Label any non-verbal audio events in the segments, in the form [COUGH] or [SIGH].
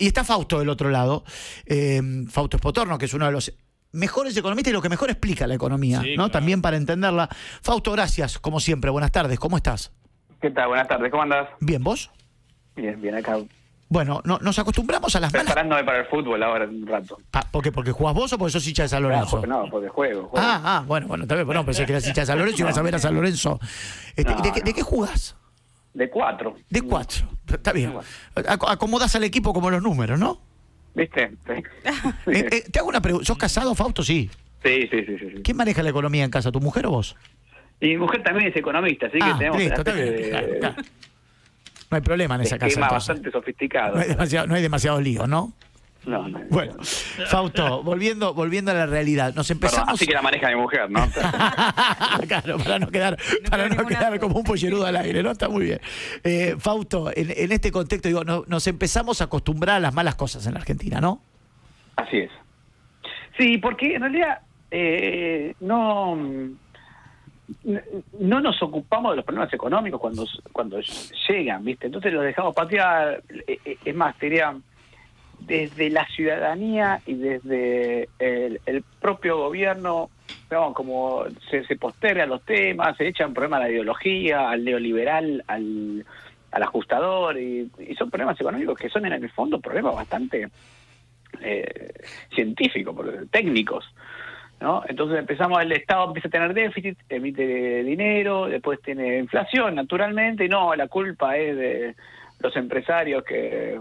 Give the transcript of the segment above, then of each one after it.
y está Fausto del otro lado, eh, Fausto Espotorno, que es uno de los mejores economistas y lo que mejor explica la economía, Sí, ¿no? claro. También para entenderla. Fausto, gracias, como siempre. Buenas tardes, ¿cómo estás? ¿Qué tal? Buenas tardes, ¿cómo andás? Bien, ¿vos? Bien, bien, acá. Bueno, no, nos acostumbramos a las malas... Preparándome para el fútbol ahora en un rato. Pa- ¿Por qué? ¿Porque jugás vos o porque sos hincha de San Lorenzo? No, porque juego. juego. Ah, ah, bueno, bueno, también, bueno, pensé que eras hincha de San Lorenzo y ibas a ver a San Lorenzo. Este, No, ¿de, qué, no. de qué jugás? De cuatro. De cuatro. Está bien. De cuatro. Ac- Acomodás al equipo como los números, ¿no? ¿Viste? Sí. [LAUGHS] Eh, eh, te hago una pregunta. ¿Sos casado, Fausto? Sí. Sí, sí, sí. ¿Quién maneja la economía en casa, tu mujer o vos? Y mi mujer también es economista, así que ah, tenemos listo, está bien. claro, de- claro. No hay problema en esa casa. entonces. bastante sofisticado. No hay demasiado, no hay demasiado lío, ¿no? No, no. Bueno, Fausto, volviendo, volviendo a la realidad, nos Perdón, empezamos. así que la maneja mi mujer, ¿no? [LAUGHS] claro, para no quedar, para no quedar como un pollerudo al aire, ¿no? Está muy bien. Eh, Fausto, en, en este contexto, digo, no- nos empezamos a acostumbrar a las malas cosas en la Argentina, ¿no? Así es. Sí, porque en realidad eh, no no nos ocupamos de los problemas económicos cuando cuando llegan, ¿viste? Entonces los dejamos patear. Eh, eh, Es más, te diría, desde la ciudadanía y desde el, propio gobierno, como se, se postergan los temas, se echan problemas a la ideología, al neoliberal, al, ajustador, y, y son problemas económicos que son en el fondo problemas bastante eh, científicos, técnicos. ¿no? Entonces empezamos, el Estado empieza a tener déficit, emite dinero, después tiene inflación, naturalmente, y no, la culpa es de los empresarios que,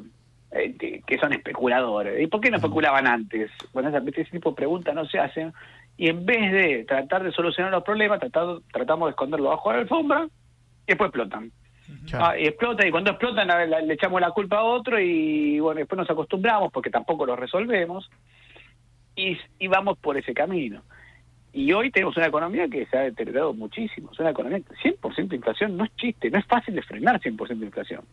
eh, que- son especuladores. ¿Y por qué no especulaban antes? Bueno, ese tipo de preguntas no se hacen, y en vez de tratar de solucionar los problemas, tratado- tratamos de esconderlo bajo la alfombra, y después explotan. Ah, y explota, y cuando explotan la- le echamos la culpa a otro y bueno, después nos acostumbramos porque tampoco lo resolvemos y, y vamos por ese camino. Y hoy tenemos una economía que se ha deteriorado muchísimo. Es una economía, 100% de inflación no es chiste, no es fácil de frenar 100% de inflación.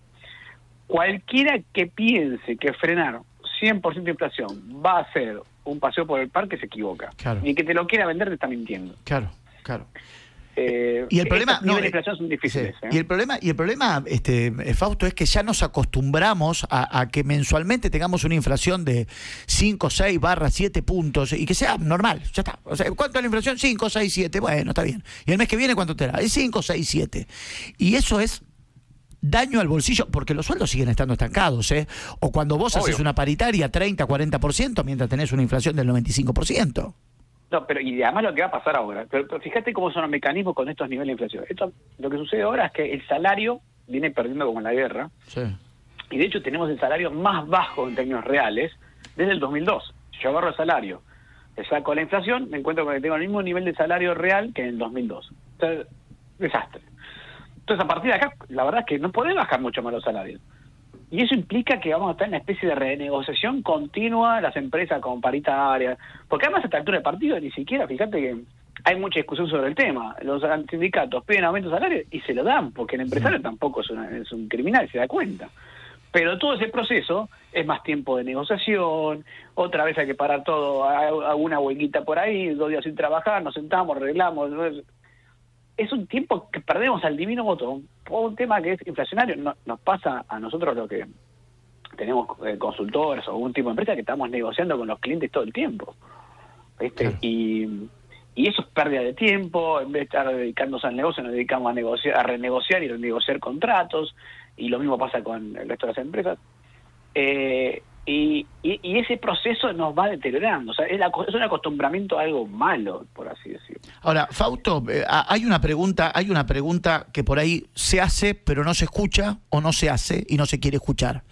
Cualquiera que piense que frenar 100% de inflación va a ser un paseo por el parque se equivoca. Claro. Y que te lo quiera vender te está mintiendo. Claro, claro. Eh, Y el problema, no, inflación son difíciles. sí. ¿eh? Y el problema, y el problema, este, eh, Fausto, es que ya nos acostumbramos a, a que mensualmente tengamos una inflación de 5, 6 barra 7 puntos y que sea normal, ya está. O sea, ¿cuánto es la inflación? 5, 6, 7, bueno, está bien. Y el mes que viene, ¿cuánto te da? Es 5, 6, 7. Y eso es daño al bolsillo, porque los sueldos siguen estando estancados, ¿eh? O cuando vos haces una paritaria 30, 40%, mientras tenés una inflación del 95%. No, pero y además lo que va a pasar ahora. Pero, pero fíjate cómo son los mecanismos con estos niveles de inflación. Esto, lo que sucede ahora es que el salario viene perdiendo como en la guerra. Sí. Y de hecho tenemos el salario más bajo en términos reales desde el 2002. Yo agarro el salario, le saco la inflación, me encuentro con que tengo el mismo nivel de salario real que en el 2002. O sea, desastre. Entonces, a partir de acá, la verdad es que no podés bajar mucho más los salarios. Y eso implica que vamos a estar en una especie de renegociación continua las empresas con paritarias. Porque además a esta altura del partido ni siquiera, fíjate que hay mucha discusión sobre el tema. Los sindicatos piden aumento de salario y se lo dan, porque el empresario tampoco es, una- es un criminal, se da cuenta. Pero todo ese proceso es más tiempo de negociación, otra vez hay que parar todo, alguna huequita por ahí, dos días sin trabajar, nos sentamos, arreglamos. Es un tiempo que perdemos al divino voto por un tema que es inflacionario. No- nos pasa a nosotros lo que tenemos eh, consultores o algún tipo de empresa que estamos negociando con los clientes todo el tiempo. ¿viste? Y, y eso es pérdida de tiempo, en vez de estar dedicándose al negocio, nos dedicamos a negociar, a renegociar y renegociar contratos, y lo mismo pasa con el resto de las empresas. Eh, y, ese proceso nos va deteriorando, o sea, es, un acostumbramiento a algo malo, por así decirlo. Ahora, Fausto, eh, hay una pregunta, hay una pregunta que por ahí se hace, pero no se escucha, o no se hace y no se quiere escuchar.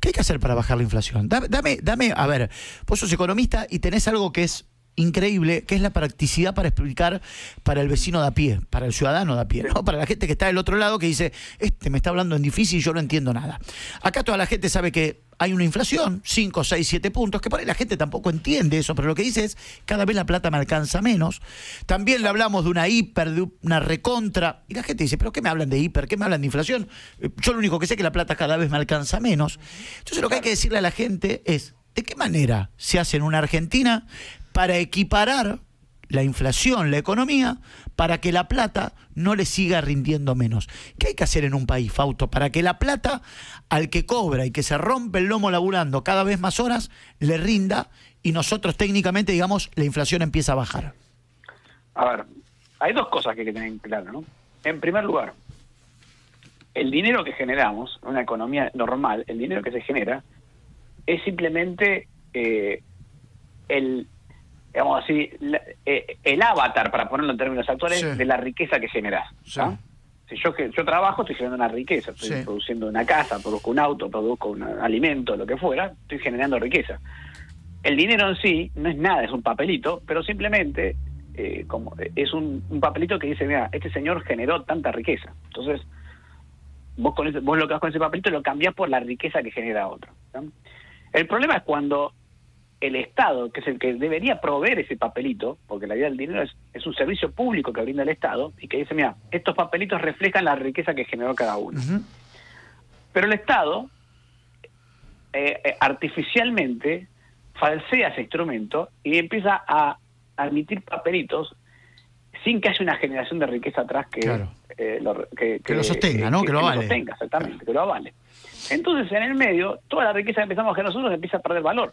¿Qué hay que hacer para bajar la inflación? Dame, dame, dame, a ver, vos sos economista y tenés algo que es increíble, que es la practicidad para explicar para el vecino de a pie, para el ciudadano de a pie, ¿no? Para la gente que está del otro lado que dice, este me está hablando en difícil y yo no entiendo nada. Acá toda la gente sabe que hay una inflación, 5, 6, 7 puntos, que por ahí la gente tampoco entiende eso, pero lo que dice es, cada vez la plata me alcanza menos. También le hablamos de una hiper, de una recontra, y la gente dice, pero ¿qué me hablan de hiper? ¿Qué me hablan de inflación? Eh, Yo lo único que sé es que la plata cada vez me alcanza menos. Entonces lo que hay que decirle a la gente es, ¿de qué manera se hace en una Argentina para equiparar la inflación, la economía, para que la plata no le siga rindiendo menos. ¿Qué hay que hacer en un país, Fausto, para que la plata al que cobra y que se rompe el lomo laburando cada vez más horas, le rinda y nosotros técnicamente, digamos, la inflación empieza a bajar? A ver, hay dos cosas que hay que tener en claro, ¿no? En primer lugar, el dinero que generamos, en una economía normal, el dinero que se genera, es simplemente eh, el, digamos así, eh, el avatar, para ponerlo en términos actuales, de la riqueza que generas. Si yo, yo trabajo, estoy generando una riqueza, estoy produciendo una casa, produzco un auto, produzco un alimento, lo que fuera, estoy generando riqueza. El dinero en sí no es nada, es un papelito, pero simplemente eh, como es un, papelito que dice, mira, este señor generó tanta riqueza. Entonces, vos, con vos lo que haces con ese papelito lo cambiás por la riqueza que genera otro. El problema es cuando el Estado, que es el que debería proveer ese papelito, porque la idea del dinero es, un servicio público que brinda el Estado, y que dice, mira, estos papelitos reflejan la riqueza que generó cada uno. Pero el Estado, eh, eh, artificialmente, falsea ese instrumento y empieza a admitir papelitos sin que haya una generación de riqueza atrás que, eh, lo, que, lo sostenga, ¿no? Que, lo avale. sostenga, exactamente, que lo avale. Entonces, en el medio, toda la riqueza que empezamos a generar nosotros empieza a perder valor.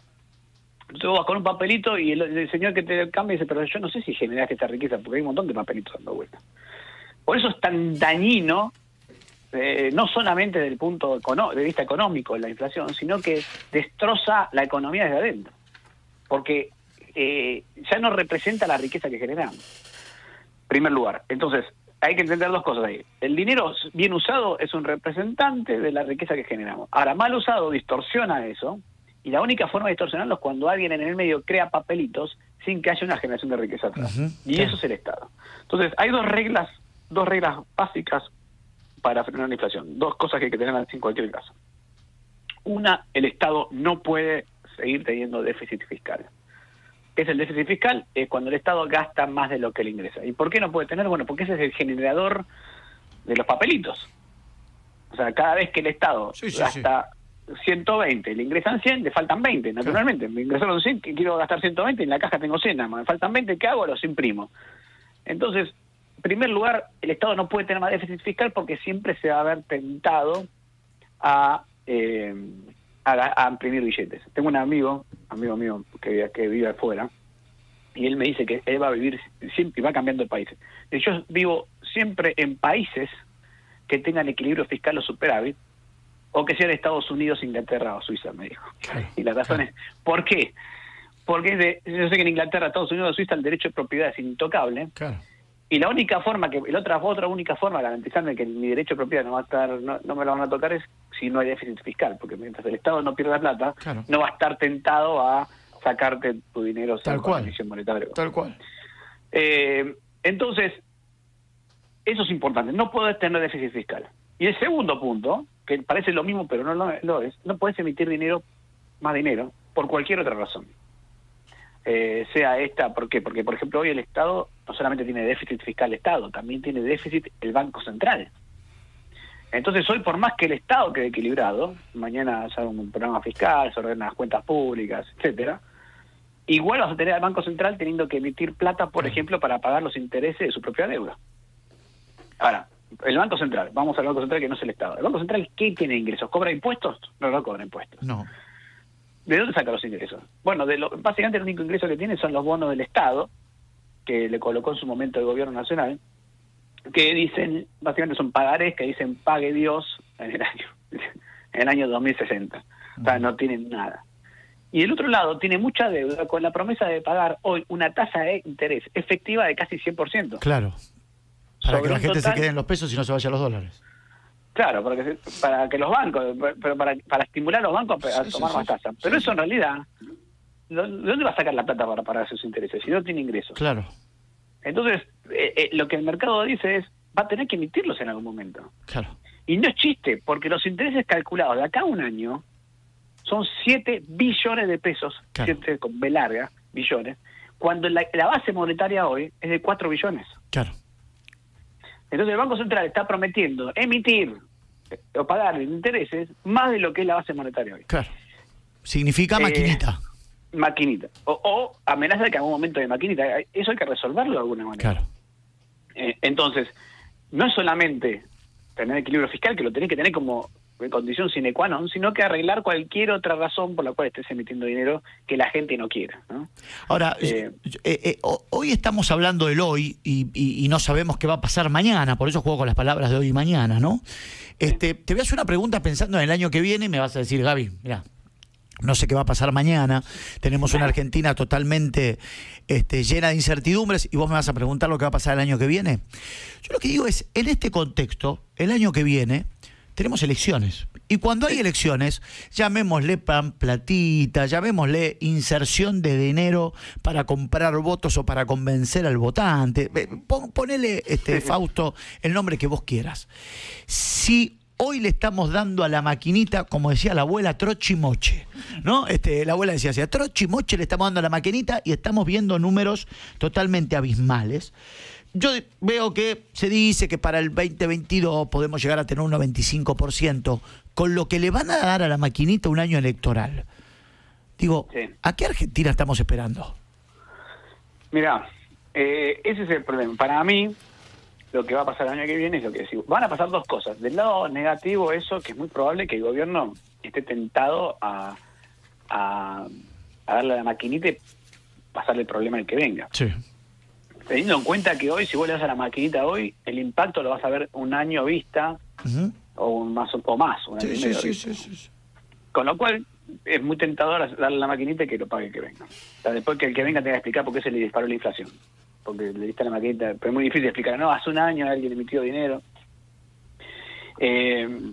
Vos vas con un papelito y el, señor que te cambia dice, pero yo no sé si generaste esta riqueza, porque hay un montón de papelitos dando vuelta. Por eso es tan dañino, eh, no solamente desde el punto de vista económico la inflación, sino que destroza la economía desde adentro. Porque eh, ya no representa la riqueza que generamos. Primer lugar. Entonces, hay que entender dos cosas ahí. El dinero bien usado es un representante de la riqueza que generamos. Ahora, mal usado distorsiona eso, y la única forma de distorsionarlo es cuando alguien en el medio crea papelitos sin que haya una generación de riqueza atrás. y eso es el Estado. Entonces, hay dos reglas, dos reglas básicas para frenar la inflación. Dos cosas que hay que tener en cualquier caso. Una, el Estado no puede seguir teniendo déficit fiscal es el déficit fiscal, es cuando el Estado gasta más de lo que le ingresa. ¿Y por qué no puede tener? Bueno, porque ese es el generador de los papelitos. O sea, cada vez que el Estado gasta 120, le ingresan 100, le faltan 20, naturalmente. Me ingresaron 100, quiero gastar 120, en la caja tengo 100 me faltan 20, ¿qué hago? Los imprimo. Entonces, en primer lugar, el Estado no puede tener más déficit fiscal porque siempre se va a ver tentado a... Eh, a, imprimir billetes. Tengo un amigo, amigo mío, que, que vive afuera, y él me dice que él va a vivir siempre y va cambiando de países. Yo vivo siempre en países que tengan equilibrio fiscal o superávit, o que sean Estados Unidos, Inglaterra o Suiza, me dijo. y la razón es, ¿por qué? Porque yo sé que en Inglaterra, Estados Unidos o Suiza el derecho de propiedad es intocable. Y la única forma que, la otra, otra única forma de garantizarme que mi derecho de propiedad no va a estar, no, no me lo van a tocar es si no hay déficit fiscal, porque mientras el Estado no pierda plata, no va a estar tentado a sacarte tu dinero Tal cual. monetaria. Tal cual. Eh, entonces, eso es importante, no puedes tener déficit fiscal. Y el segundo punto, que parece lo mismo pero no lo, es, no puedes emitir dinero, más dinero, por cualquier otra razón. Eh, sea esta, ¿por qué? Porque, por ejemplo, hoy el Estado no solamente tiene déficit fiscal el Estado, también tiene déficit el Banco Central. Entonces hoy, por más que el Estado quede equilibrado, mañana se un programa fiscal, se ordenan las cuentas públicas, etcétera, igual vas a tener al Banco Central teniendo que emitir plata, por ejemplo, para pagar los intereses de su propia deuda. Ahora, el Banco Central, vamos al Banco Central que no es el Estado. ¿El Banco Central qué tiene ingresos? ¿Cobra impuestos? No, no cobra impuestos. No. ¿De dónde saca los ingresos? Bueno, de lo, básicamente el único ingreso que tiene son los bonos del Estado, que le colocó en su momento el gobierno nacional, que dicen, básicamente son pagares que dicen pague Dios en el año, [LAUGHS] en el año 2060. O sea, no tienen nada. Y el otro lado tiene mucha deuda con la promesa de pagar hoy una tasa de interés efectiva de casi 100%. Claro. Para que la gente se quede en los pesos y no se vaya a los dólares. Claro, para que, para que los bancos, pero para, para estimular a los bancos a tomar más tasa. Pero eso en realidad, ¿de dónde va a sacar la plata para pagar sus intereses si no tiene ingresos? Claro. Entonces, eh, eh, lo que el mercado dice es, va a tener que emitirlos en algún momento. Claro. Y no es chiste, porque los intereses calculados de acá a un año son 7 billones de pesos, 7 con B larga, billones, cuando la, base monetaria hoy es de 4 billones. Claro. Entonces el Banco Central está prometiendo emitir eh, o pagar intereses más de lo que es la base monetaria hoy. Claro. Significa maquinita. maquinita. O, amenaza de que en algún momento de maquinita. Eso hay que resolverlo de alguna manera. Claro. Eh, entonces, no es solamente tener equilibrio fiscal, que lo tenés que tener como condición sine qua non, sino que arreglar cualquier otra razón por la cual estés emitiendo dinero que la gente no quiera. Ahora, eh, eh, hoy estamos hablando del hoy y, no sabemos qué va a pasar mañana, por eso juego con las palabras de hoy y mañana, ¿no? Este, te voy a hacer una pregunta pensando en el año que viene y me vas a decir, Gaby, mira, no sé qué va a pasar mañana. Tenemos una Argentina totalmente este, llena de incertidumbres y vos me vas a preguntar lo que va a pasar el año que viene. Yo lo que digo es, en este contexto, el año que viene, tenemos elecciones. Y cuando hay elecciones, llamémosle pan platita, llamémosle inserción de dinero para comprar votos o para convencer al votante. ponele, este, Fausto, el nombre que vos quieras. Si Hoy le estamos dando a la maquinita, como decía la abuela, trochimoche. ¿no? Este, la abuela decía así, trochimoche le estamos dando a la maquinita y estamos viendo números totalmente abismales. Yo veo que se dice que para el 2022 podemos llegar a tener un 95%, con lo que le van a dar a la maquinita un año electoral. Digo, ¿a qué Argentina estamos esperando? Mira, eh, ese es el problema. Para mí, lo que va a pasar el año que viene es lo que decimos. Van a pasar dos cosas. Del lado negativo, eso que es muy probable que el gobierno esté tentado a, a, darle a la maquinita y pasarle el problema al que venga. Sí. Teniendo en cuenta que hoy, si vos le das a la maquinita hoy, el impacto lo vas a ver un año vista o más o más. Un año sí, sí, sí, Con lo cual, es muy tentador darle a la maquinita y que lo pague el que venga. O sea, después que el que venga tenga que explicar por qué se le disparó la inflación porque le diste la maquinita, pero es muy difícil explicar, no, hace un año alguien emitió dinero. Eh,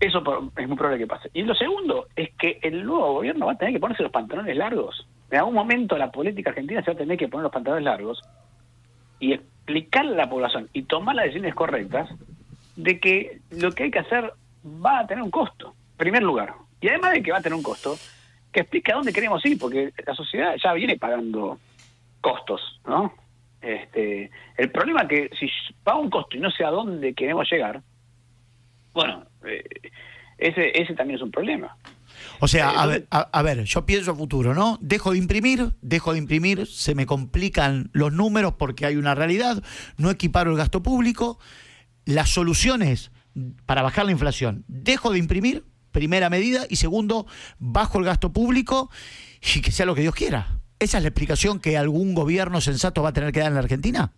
eso es muy probable que pase. Y lo segundo es que el nuevo gobierno va a tener que ponerse los pantalones largos. En algún momento la política argentina se va a tener que poner los pantalones largos y explicarle a la población y tomar las decisiones correctas de que lo que hay que hacer va a tener un costo, en primer lugar. Y además de que va a tener un costo, que explique a dónde queremos ir, porque la sociedad ya viene pagando costos, ¿no? Este, el problema es que si paga un costo y no sé a dónde queremos llegar, bueno, eh, ese, ese también es un problema. O sea, a ver, a, ver, yo pienso a futuro, ¿no? Dejo de imprimir, dejo de imprimir, se me complican los números porque hay una realidad, no equiparo el gasto público. Las soluciones para bajar la inflación, dejo de imprimir, primera medida, y segundo, bajo el gasto público y que sea lo que Dios quiera. ¿Esa es la explicación que algún gobierno sensato va a tener que dar en la Argentina?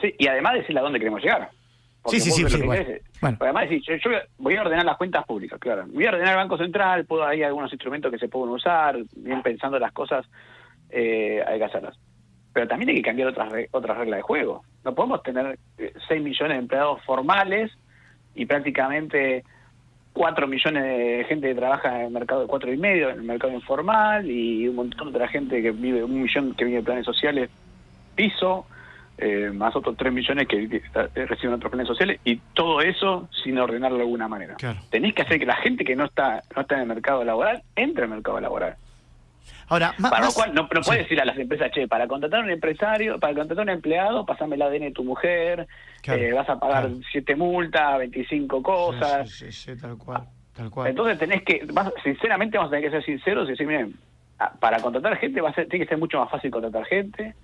Sí, y además decirle a dónde queremos llegar. Sí, sí, sí. bueno. Además decir, yo, voy a ordenar las cuentas públicas, claro. Voy a ordenar el Banco Central, puedo hay algunos instrumentos que se pueden usar, bien pensando las cosas, eh, hay que hacerlas. Pero también hay que cambiar otras otras reglas de juego. No podemos tener 6 eh, millones de empleados formales y prácticamente 4 millones de gente que trabaja en el mercado de cuatro y medio, en el mercado informal, y un montón de otra gente que vive, un millón que vive de planes sociales piso, eh, más otros 3 millones que, reciben otros planes sociales, y todo eso sin ordenarlo de alguna manera. Tenés que hacer que la gente que no está, no está en el mercado laboral entre al mercado laboral. Ahora, para lo cual no, no puedes decir a las empresas, che, para contratar un empresario, para contratar un empleado, pasame el ADN de tu mujer, eh, vas a pagar siete multas, 25 cosas. Sí, sí, tal cual, tal cual. Entonces tenés que, sinceramente vamos a tener que ser sinceros y decir, miren, para contratar gente va a ser, tiene que ser mucho más fácil contratar gente.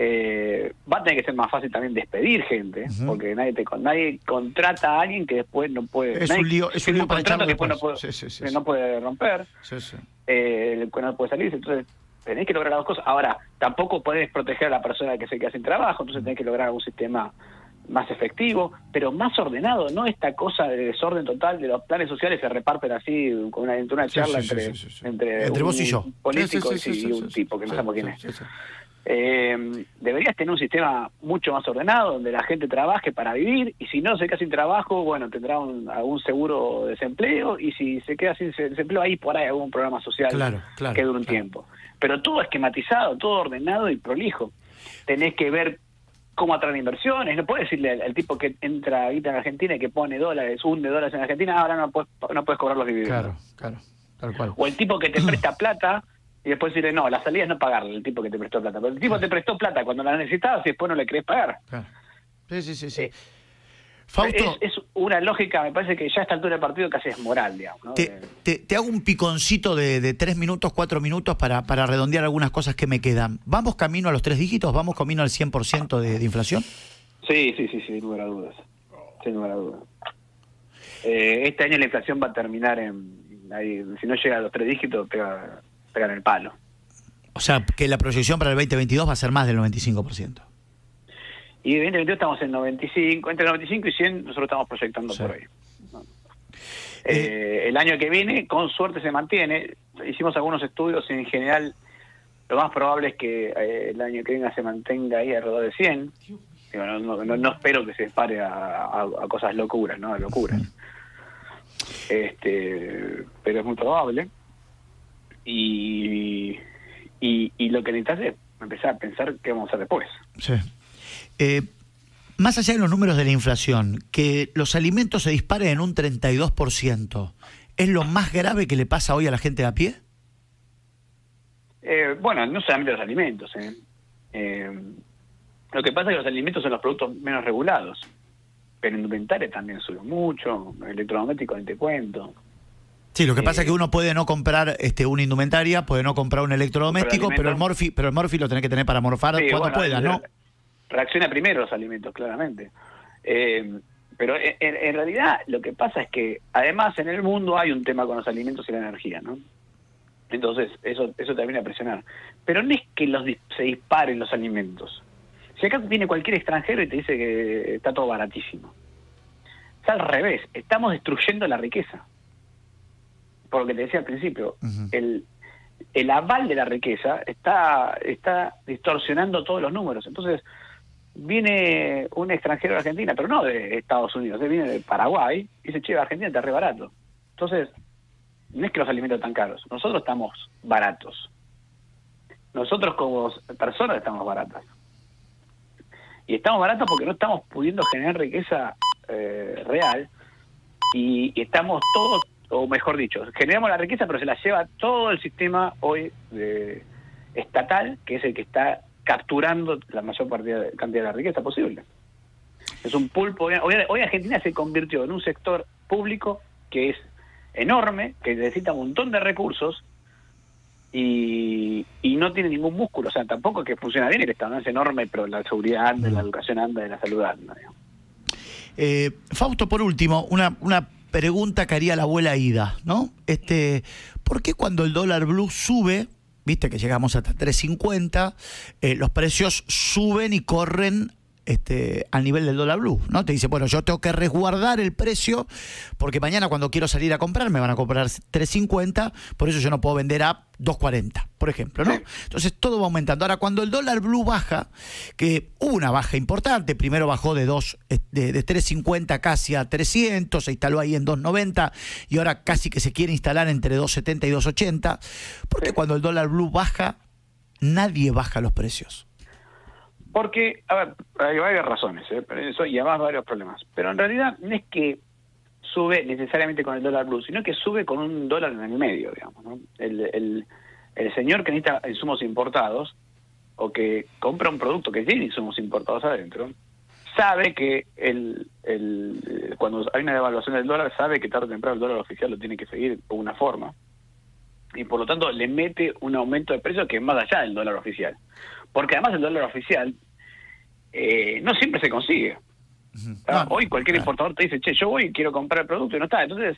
Eh, va a tener que ser más fácil también despedir gente, porque nadie te nadie contrata a alguien que después no puede. Es un lío, es un lío para contrato que después no puede, no puede romper, eh, que no puede salirse. Entonces, tenés que lograr las dos cosas. Ahora, tampoco podés proteger a la persona que se queda sin trabajo, entonces tenés que lograr algún sistema más efectivo, pero más ordenado, no esta cosa de desorden total de los planes sociales se reparten así con una, una charla entre, entre, vos y yo. políticos y un tipo que no sabemos quién es. Eh, deberías tener un sistema mucho más ordenado donde la gente trabaje para vivir y si no se queda sin trabajo, bueno, tendrá algún seguro de desempleo y si se queda sin desempleo, ahí por ahí algún programa social que dure un tiempo. Pero todo esquematizado, todo ordenado y prolijo. Tenés que ver cómo atraer inversiones. No puedes decirle al, tipo que entra ahorita en Argentina y que pone dólares, hunde dólares en Argentina, ahora no puedes, no puedes cobrar los dividendos. Claro, claro, tal cual. O el tipo que te presta plata y después decirle, no, la salida es no pagarle al tipo que te prestó plata. Pero el tipo te prestó plata cuando la necesitabas y después no le querés pagar. Claro. Sí, sí, sí. sí. Fausto, es, es una lógica, me parece que ya a esta altura del partido casi es moral, digamos. ¿no? te, Eh, te- te hago un piconcito de, de tres minutos, cuatro minutos para, para redondear algunas cosas que me quedan. ¿Vamos camino a los tres dígitos? ¿Vamos camino al 100% de, de inflación? Sí, sí, sí, sí, sin lugar a dudas. Sin lugar a dudas. Eh, este año la inflación va a terminar en. ahí, si no llega a los tres dígitos, pega, en el palo. O sea, que la proyección para el 2022 va a ser más del 95%. Y en 2022 estamos en 95, entre 95 y 100, nosotros estamos proyectando Sí. por ahí. ¿no? Eh, el año que viene, con suerte, se mantiene. Hicimos algunos estudios y en general lo más probable es que eh, el año que venga se mantenga ahí alrededor de 100. Digo, no, no, no- no espero que se dispare a, a- a cosas locuras, ¿no? A locuras. Este, pero es muy probable. Y, y, y lo que necesitas es empezar a pensar qué vamos a hacer después. Sí. Eh, más allá de los números de la inflación, que los alimentos se disparen en un 32%, ¿es lo más grave que le pasa hoy a la gente de a pie? Eh, bueno, no solamente los alimentos. ¿eh? Eh, lo que pasa es que los alimentos son los productos menos regulados. Pero indumentaria también sube mucho, electrodoméstico ni te cuento. Sí, lo que pasa Eh, es que uno puede no comprar este, una indumentaria, puede no comprar un electrodoméstico, Pero el morfi, pero el morfi lo tenés que tener para morfar Sí, cuando bueno, puedas, ¿no? Reacciona primero los alimentos, claramente. Eh, pero en, en realidad lo que pasa es que además en el mundo hay un tema con los alimentos y la energía, ¿no? Entonces eso eso termina a presionar. Pero no es que los se disparen los alimentos. Si acá viene cualquier extranjero y te dice que está todo baratísimo. Es al revés, estamos destruyendo la riqueza. Por lo que te decía al principio, el, el aval de la riqueza está, está distorsionando todos los números. Entonces, viene un extranjero de Argentina, pero no de Estados Unidos, eh, viene de Paraguay, y dice, che, Argentina está re barato. Entonces, no es que los alimentos están caros, nosotros estamos baratos. Nosotros como personas estamos baratas. Y estamos baratos porque no estamos pudiendo generar riqueza eh, real y, y estamos todos, o mejor dicho, generamos la riqueza pero se la lleva todo el sistema hoy de- estatal, que es el que está capturando la mayor partida cantidad de la riqueza posible. Es un pulpo. Hoy, hoy Argentina se convirtió en un sector público que es enorme, que necesita un montón de recursos y, y no tiene ningún músculo. O sea, tampoco es que funciona bien el Estado, ¿no? es enorme, pero la seguridad anda, la educación anda, la salud anda. Eh, Fausto, por último, una, una pregunta que haría la abuela Ida, ¿no? Este, ¿Por qué cuando el dólar blue sube, viste que llegamos hasta 3.50, eh, los precios suben y corren este, al nivel del dólar blue, ¿no? Te dice, bueno, yo tengo que resguardar el precio porque mañana cuando quiero salir a comprar me van a comprar 3.50, por eso yo no puedo vender a 2.40, por ejemplo, ¿no? Entonces todo va aumentando. Ahora, cuando el dólar blue baja, que hubo una baja importante, primero bajó de, dos, eh, de, de 3.50 casi a 300, se instaló ahí en 2.90 y ahora casi que se quiere instalar entre 2.70 y 2.80, porque cuando el dólar blue baja, nadie baja los precios. Porque, a ver, hay varias razones, ¿eh? Pero eso, y además varios problemas. Pero en realidad no es que sube necesariamente con el dólar blue, sino que sube con un dólar en el medio, digamos. ¿no? El, el, señor que necesita insumos importados o que compra un producto que tiene insumos importados adentro, sabe que el, el, cuando hay una devaluación del dólar, sabe que tarde o temprano el dólar oficial lo tiene que seguir de una forma. Y por lo tanto le mete un aumento de precio que es más allá del dólar oficial. Porque además el dólar oficial eh, no siempre se consigue. Ah, No, Hoy cualquier importador te dice, che, yo voy y quiero comprar el producto y no está. Entonces,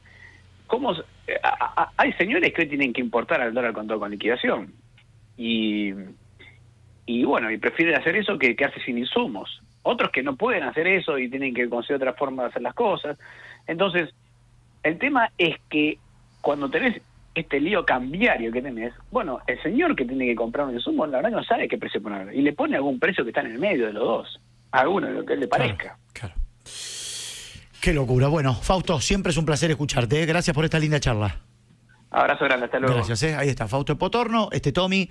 ¿cómo? eh, a- a- hay señores que hoy tienen que importar al dólar con todo con liquidación. Y, y bueno, y prefieren hacer eso que quedarse sin insumos. Otros que no pueden hacer eso y tienen que conseguir otra forma de hacer las cosas. Entonces, el tema es que cuando tenés este lío cambiario que tenés, bueno, el señor que tiene que comprar un insumo, la verdad no sabe qué precio poner. Y le pone algún precio que está en el medio de los dos. A uno, lo que le parezca. Claro, claro. Qué locura. Bueno, Fausto, siempre es un placer escucharte. ¿eh? Gracias por esta linda charla. Abrazo grande, hasta luego. Gracias. ¿eh? Ahí está, Fausto Potorno, este Tommy.